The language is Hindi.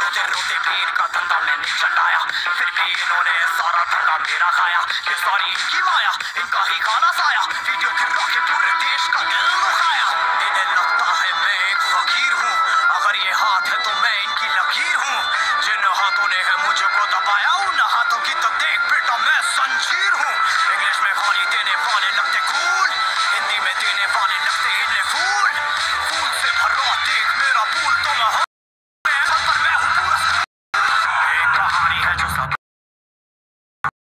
मिटानी इनको क्या पता मैंने करी कितनी मेहनत सारी बातों से था मैं पूरा सहमत सारी ज़िंदगी इन्होंने मुझको रुलाया इनको भी मिला था जो मैंने कमाया रोते रोते भी धंधा मैंने चलाया फिर भी इन्होंने सारा धंधा मेरा खाया। ये सारी इनकी माया, इनका ही खाना साया। वीडियो गिरा के पूरे देश का दिल दुखाया इन्हें लगता है मैं एक फकीर हूँ। अगर ये हाथ है तो मैं इनकी लकीर हूँ। जिन हाथों ने है मुझको दबाया, उन हाथों की तो देख बेटा, मैं